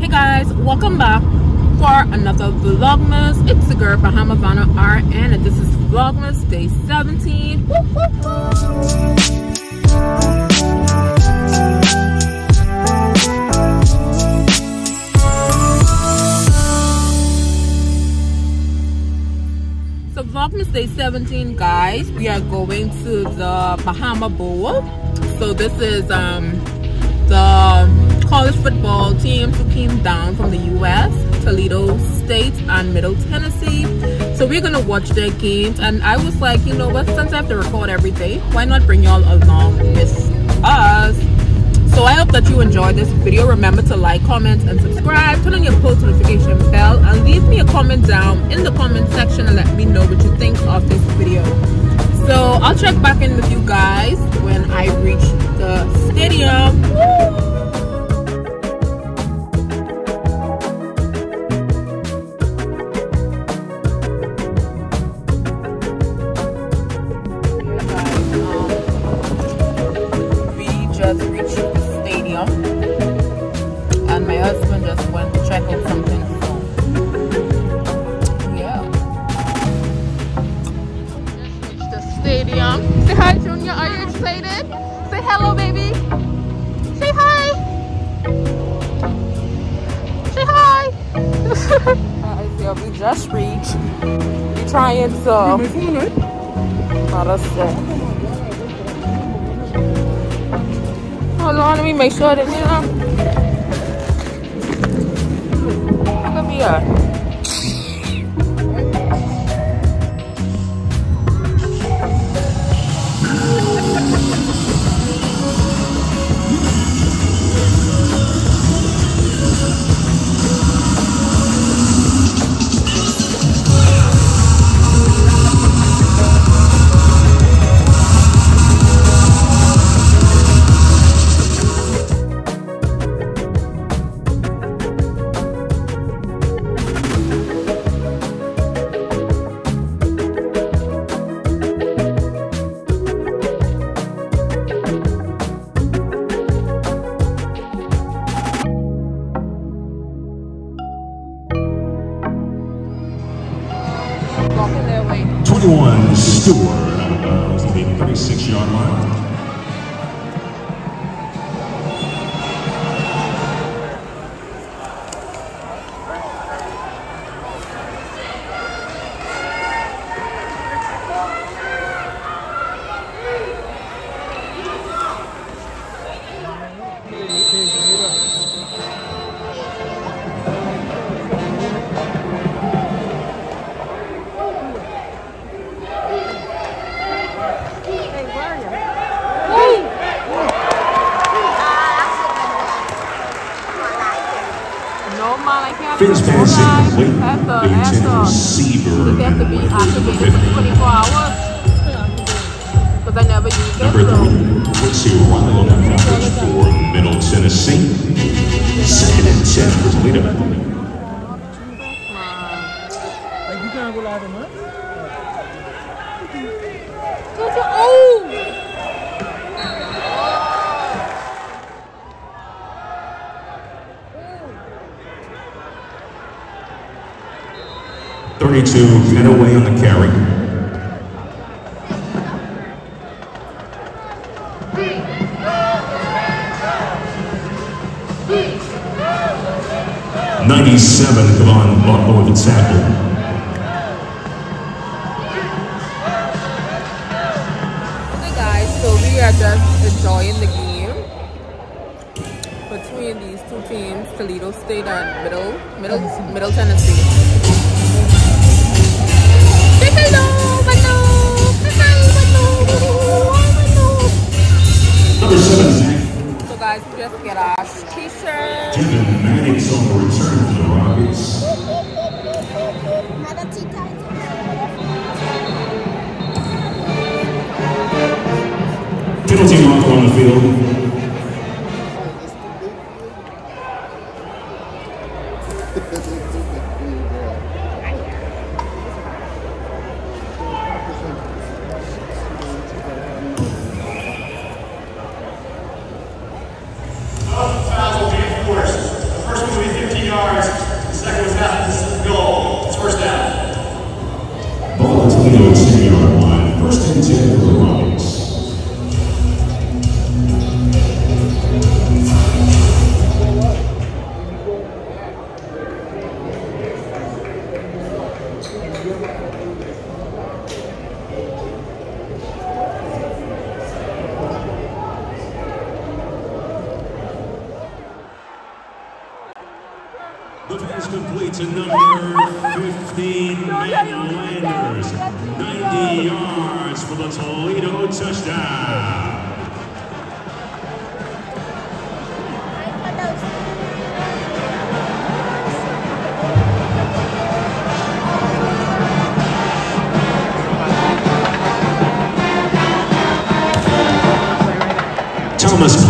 Hey guys, welcome back for another Vlogmas. It's the girl Bahama Vanna RN and this is Vlogmas Day 17. So Vlogmas Day 17 guys, we are going to the Bahama Bowl. So this is um the college football teams who came down from the US, Toledo State and Middle Tennessee. So we're gonna watch their games and I was like, you know what, since I have to record every day, why not bring y'all along with us? So I hope that you enjoyed this video. Remember to like, comment, and subscribe. Turn on your post notification bell and leave me a comment down in the comment section and let me know what you think of this video. So I'll check back in with you guys when I reach the stadium. Woo! Trying to not a set Hold on, let me make sure that, you know. Stewart, out of the 36-yard line. Months. Oh! 32, get away on the carry. Ninety-seven, Kevon Butler with the tackle. Okay guys, so we are just enjoying the game between these two teams, Toledo State and Middle Middle Middle Tennessee. Mark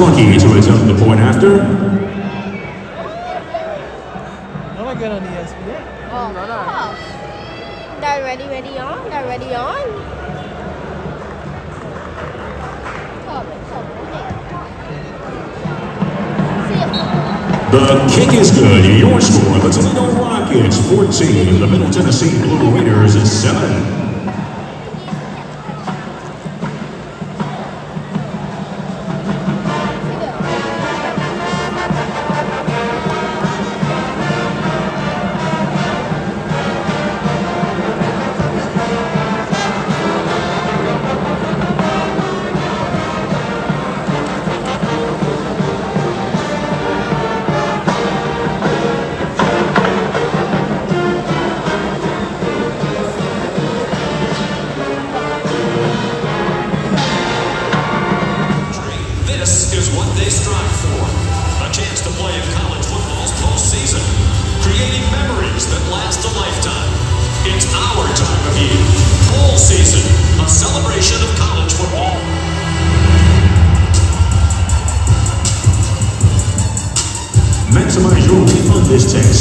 Thomas Plunkey to attempt the point after. Oh, no I get on the ESPN. Oh, oh. They're ready, ready on. They're ready on. Come, come, here. See The kick is good. Your score, the Toledo Rockets 14, the Middle Tennessee Blue Raiders 7.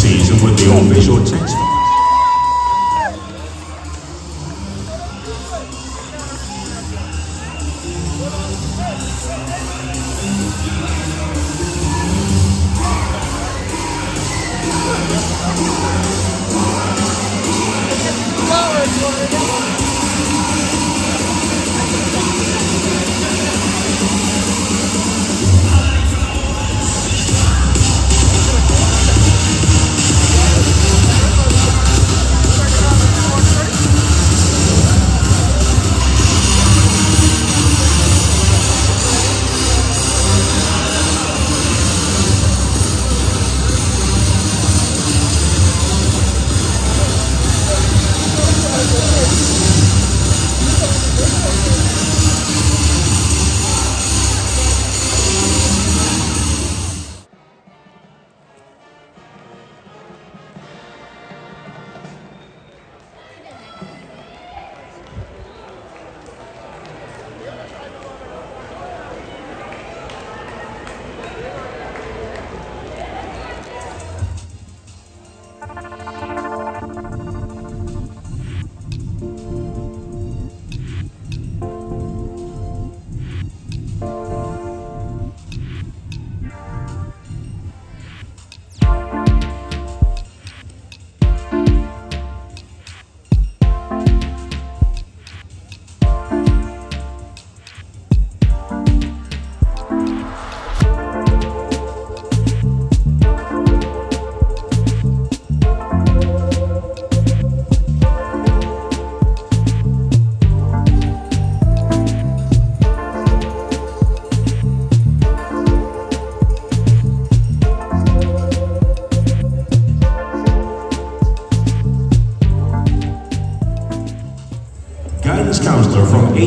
Season with the official tax fund.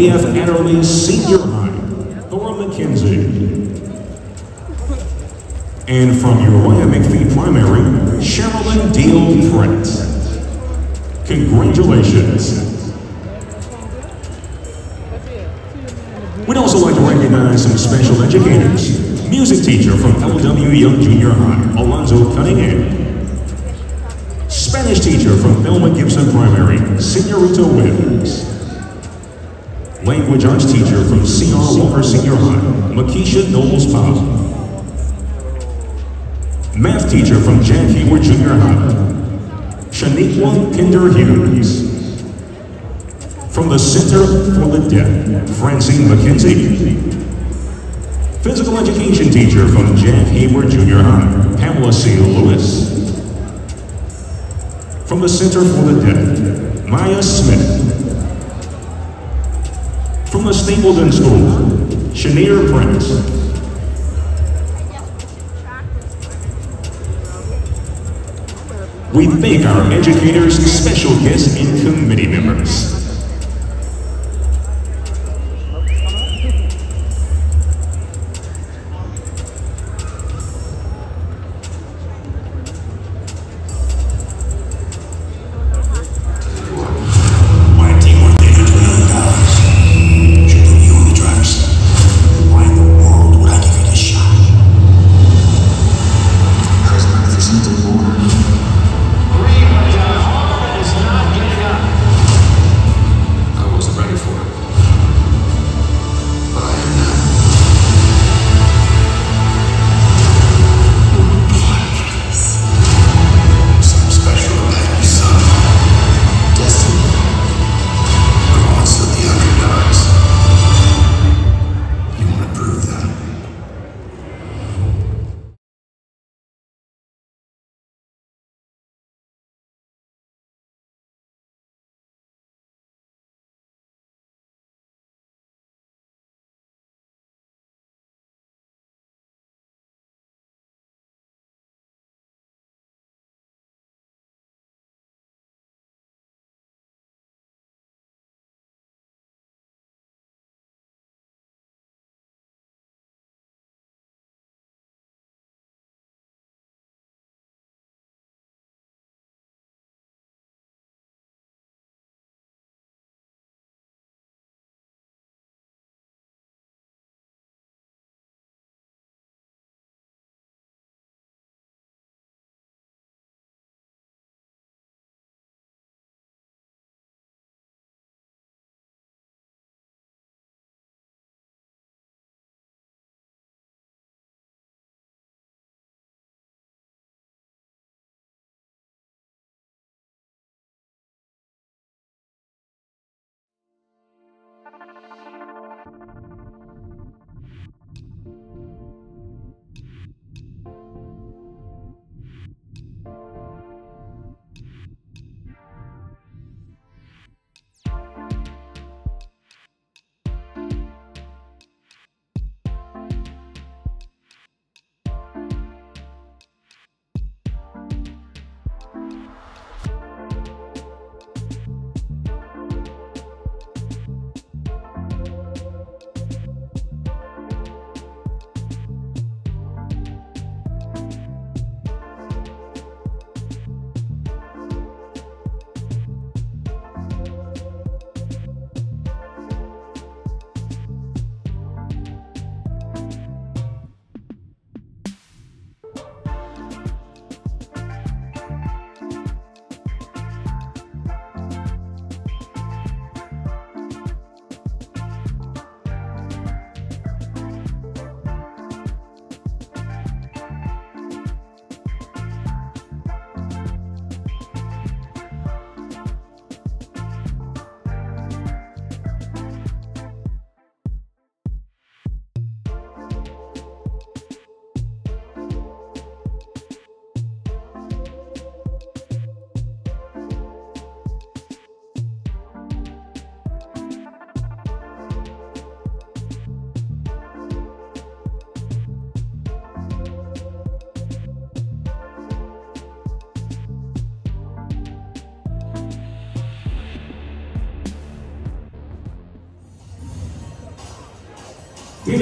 AF Adderley Senior High, Thora McKenzie. And from Uriah McPhee Primary, Sherilyn Deal Pratt. Congratulations. We'd also like to recognize some special educators. Music teacher from LW Young Junior High, Alonzo Cunningham. Spanish teacher from Thelma Gibson Primary, Senorita Williams. Language arts teacher from C.R. Walker Senior High, Makisha Knowles Powell. Math teacher from Jack Hayward Junior High, Shaniqua Pinder Hughes. From the Center for the Deaf, Francine McKenzie. Physical education teacher from Jack Hayward Junior High, Pamela C. Lewis. From the Center for the Deaf, Maya Smith. From the Stapleton School, Shanier Prince. We thank our educators, special guests, and committee members.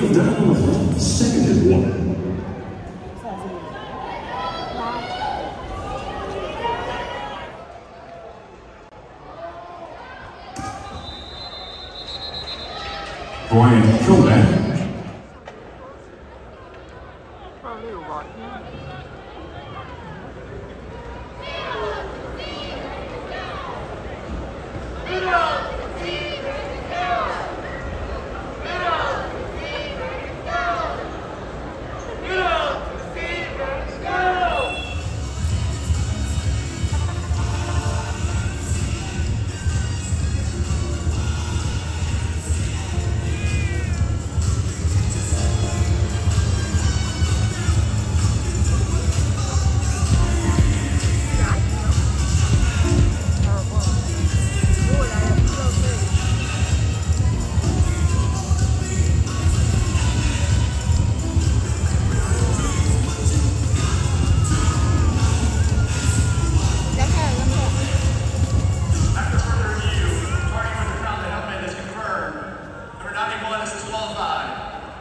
Daniel down on the front, second and one. Brian Kovac.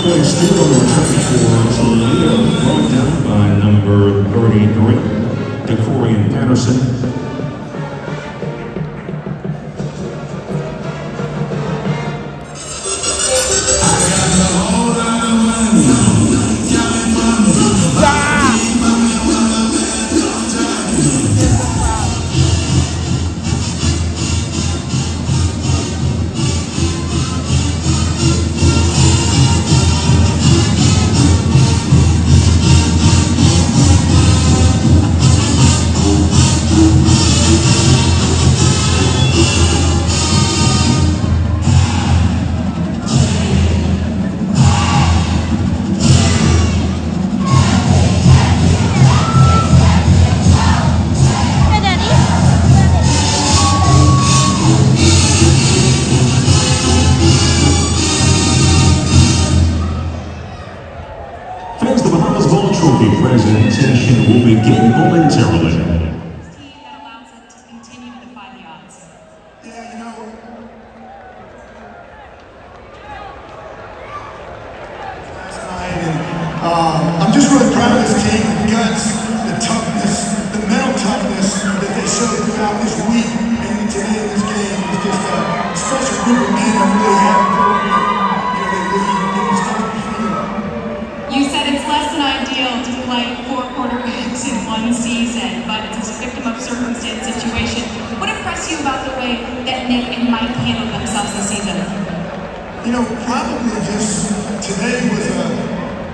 On the return for Toledo, brought down by number 33, Decorian Patterson. Victim of circumstance situation. What impressed you about the way that Nick and Mike handled themselves this season? You know, probably just today was a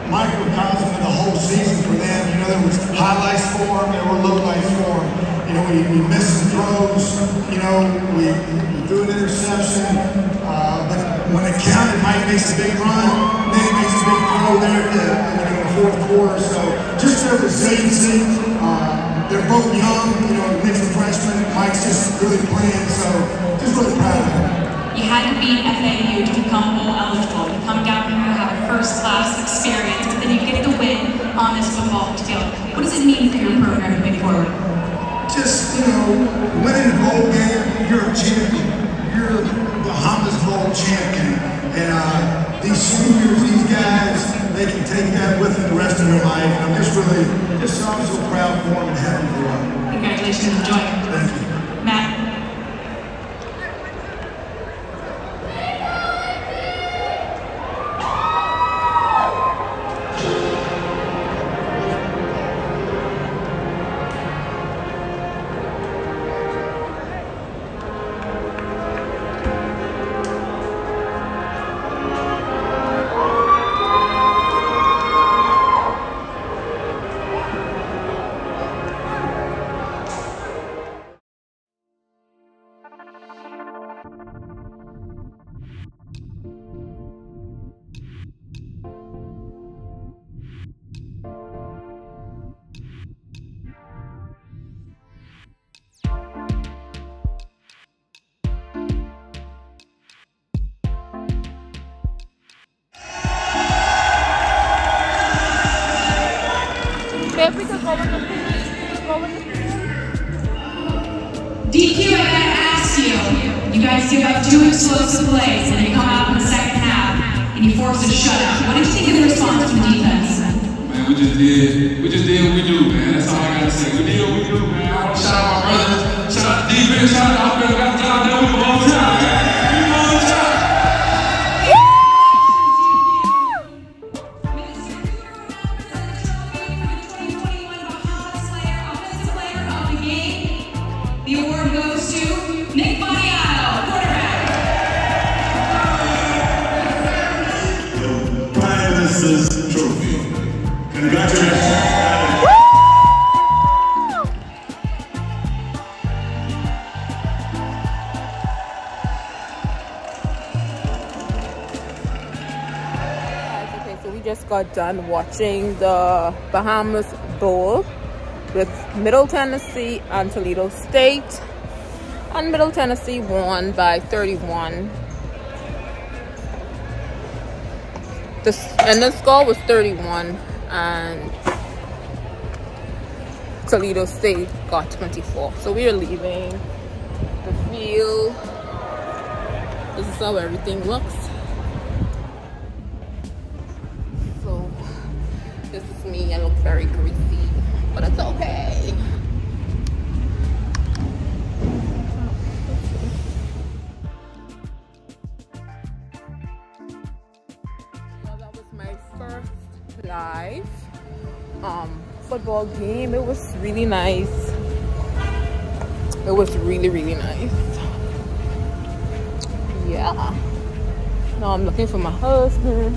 microcosm of the whole season for them. You know, there was highlights for them, there were lowlights for them. You know, we, we missed some throws. You know, we, we threw an interception. Uh, but when it counted, Mike makes a big run. Nick makes a big throw there at the, in the fourth quarter. So just their resiliency. Uh, they're both young. You know, Nick's a freshman. Mike's just really playing. So just really proud of them. You had to beat FAU to become bowl eligible. You come down here to have a first-class experience, but then you get the win on this football field. What does it mean for your program moving forward? just, you know, winning a bowl game, you're a champion. You're the Bahamas Bowl champion. And uh, these seniors, these guys, they can take that with them the rest of their life. And I'm just really, just so, so proud for them and happy for them. Congratulations, enjoy. Thank you. Matt. DQ, I gotta ask you. You guys give up two explosive plays, and you come out in the second half, and you force a shutout. What did you think of the response from the defense? Man, we just did, we just did what we do, man. That's all I gotta say. We did what we do, man. I wanna shout out my brothers, shout out the defense, shout out the offense. Got the job done got done watching the Bahamas Bowl with Middle Tennessee and Toledo State. and Middle Tennessee won by 31. The and the score was 31 and Toledo State got 24. So we are leaving the field. This is how everything looks. Me. I look very greasy, but it's okay. Well, that was my first live um, football game. It was really nice. It was really, really nice. Yeah. Now I'm looking for my husband.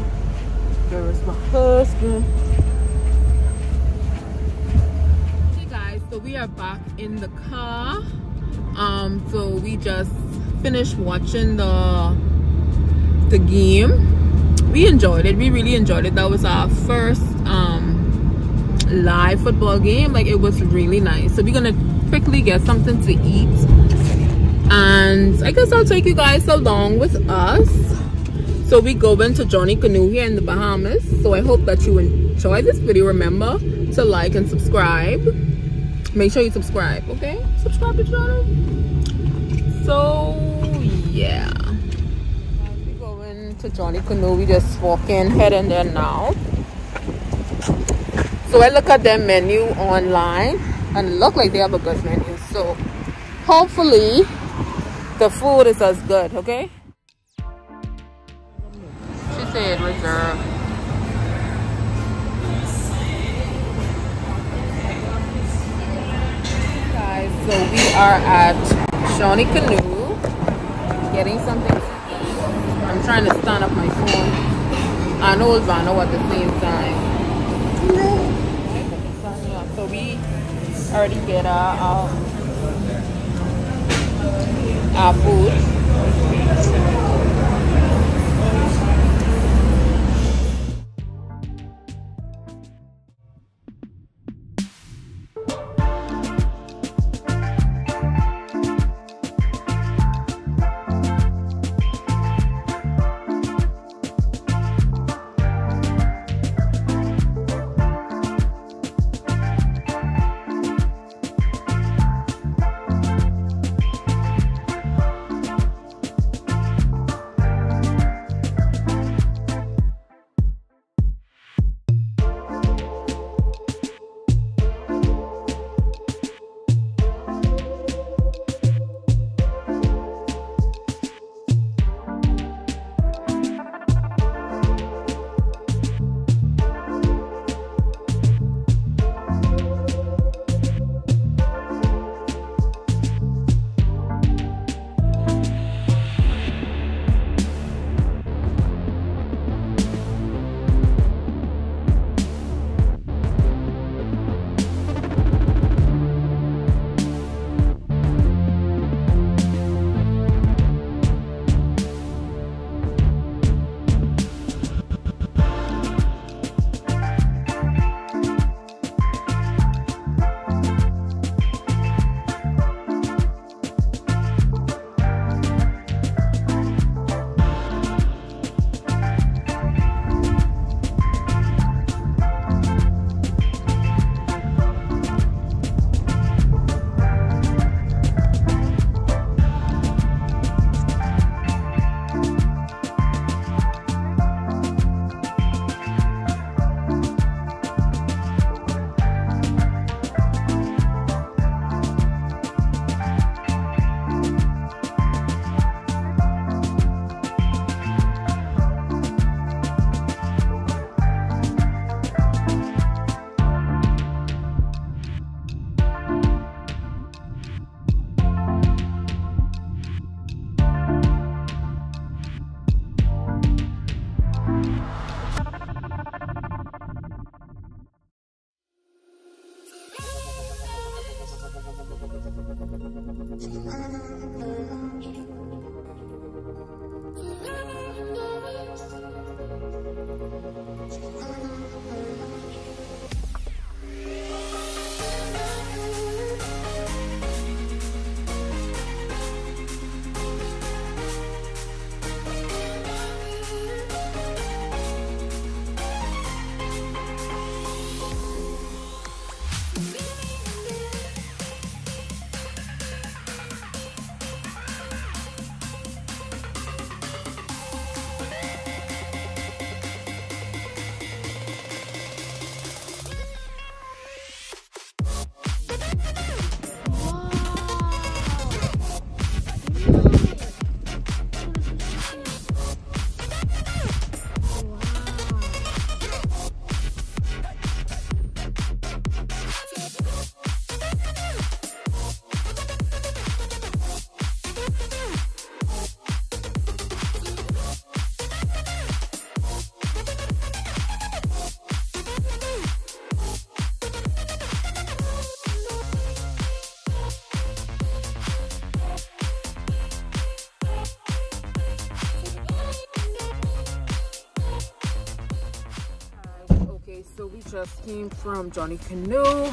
Where is my husband? Hey guys, so we are back in the car. Um, so we just finished watching the the game. We enjoyed it. We really enjoyed it. That was our first um live football game. Like it was really nice. So we're gonna quickly get something to eat. And I guess I'll take you guys along with us. So we go into Johnny Canoe here in the Bahamas. So I hope that you enjoy this video. Remember to like and subscribe. Make sure you subscribe, okay? Subscribe to the channel. So yeah. we going to Johnny Canoe. We just walk in, head in there now. So I look at their menu online and look like they have a good menu. So hopefully the food is as good, okay? She said reserve. So we are at Johnny Canoe getting something to eat. I'm trying to stand up my phone and hold Vano at the same time. So we already get our um, our food. So we just came from johnny canoe.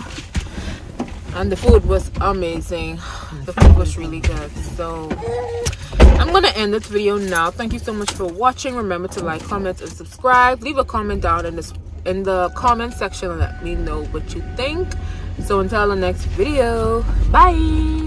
And the food was amazing. The food was really good. So i'm gonna end this video now. Thank you so much for watching. Remember to like comment and subscribe. Leave a comment down in this in the comment section and let me know what you think. So until the next video. Bye